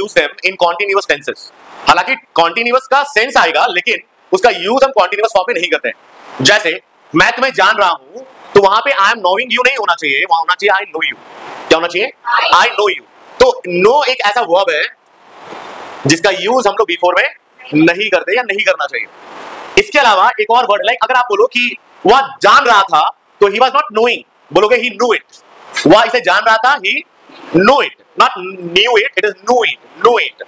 Use them in continuous tenses हालाँकि continuous का sense आएगा, लेकिन उसका यूज़ हम कॉन्टिन्यूअस फॉर्म में नहीं करते हैं। जैसे, मैं तुम्हें जान रहा हूँ तो वहाँ पे आई एम नोइंग यू नहीं होना चाहिए, वहाँ होना चाहिए आई नो यू क्या होना चाहिए? आई नो यू तो नो एक ऐसा वर्ब है, जिसका यूज़ हम लोग बिफोर में नहीं करते या नहीं करना चाहिए। इसके अलावा एक और वर्ड लाइक अगर आप बोलो कि वह जान रहा था तो ही वॉज़ नॉट नोइंग बोलोगे ही नो इट वह इसे जान रहा था he know it not knew it it is know it know it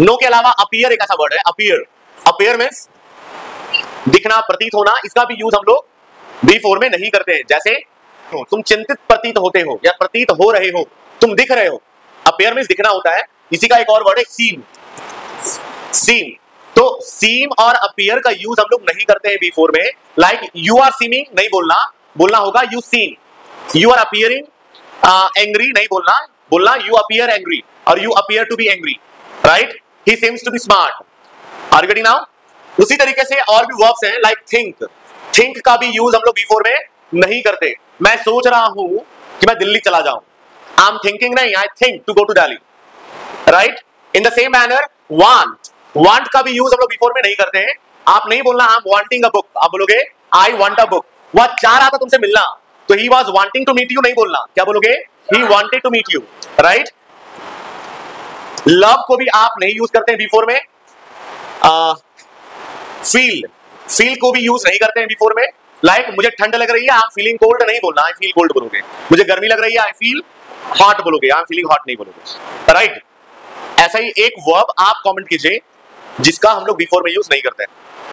know के अलावा अपियर एक ऐसा वर्ड है अपियर अपियर मीन्स दिखना, प्रतीत होना, इसका भी यूज़ हम लोग बी फोर में नहीं करते हैं। जैसे तुम चिंतित प्रतीत होते हो या प्रतीत हो रहे हो, तुम दिख रहे हो। अपेयर मीन्स दिखना होता है। इसी का एक और वर्ड है सीम सीम तो सीम और अपियर का यूज़ हम लोग नहीं करते हैं बी फोर में। लाइक यू आर सीमिंग नहीं बोलना। बोलना होगा you seem you are appearing angry नहीं बोलना। बोलना यू अपियर एंग्री और you appear to be angry right he seems to be smart are getting now उसी तरीके से और भी वर्ब्स हैं लाइक थिंक थिंक का भी यूज़ हम लोग बिफोर में नहीं करते। मैं सोच रहा हूँ कि मैं दिल्ली चला जाऊँ। आई एम थिंकिंग नहीं I think to go to Delhi right in the same manner want want का भी यूज़ हम लोग बिफोर में नहीं करते हैं। आप नहीं बोलना I am wanting a book आप बोलोगे आई वांट अ बुक वह चाह रहा था तुमसे मिलना। तो he was wanting to meet you नहीं बोलना। क्या बोलोगे? He wanted to meet you right love को भी आप नहीं यूज़ करते हैं बिफोर में। फील uh, फील को भी यूज़ नहीं करते हैं बिफोर में। लाइक like, मुझे ठंड लग रही है आप फीलिंग कोल्ड नहीं बोलना। आई फील कोल्ड बोलोगे। मुझे गर्मी लग रही है आई फील हॉट बोलोगे। आई फीलिंग हॉट नहीं बोलोगे। Right right? ऐसा ही एक वर्ब आप कमेंट कीजिए जिसका हम लोग बिफोर में यूज़ नहीं करते हैं।